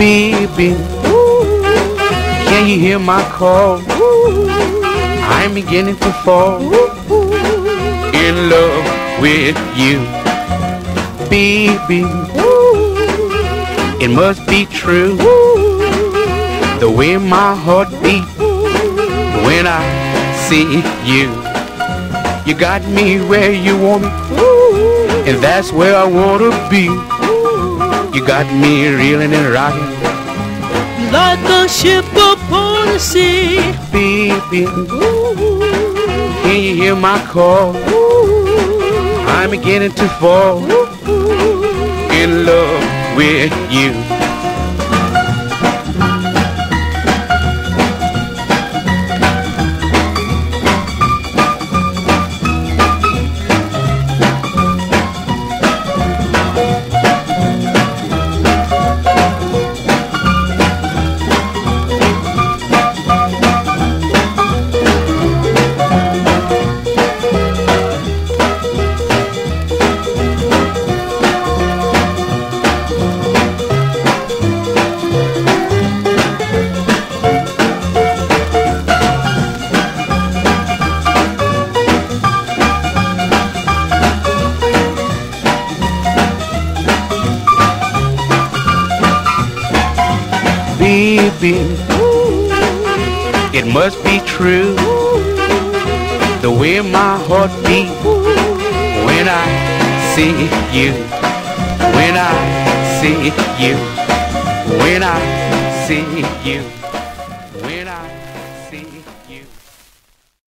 Baby, can you hear my call? I'm beginning to fall in love with you. Baby, it must be true the way my heart beats when I see you. You got me where you want me, and that's where I want to be. You got me reeling and rocking, like a ship upon the sea. baby. Can you hear my call? Ooh. I'm beginning to fall in love with you. Baby. It must be true the way my heart beats when I see you. When I see you. When I see you. When I see you.